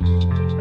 you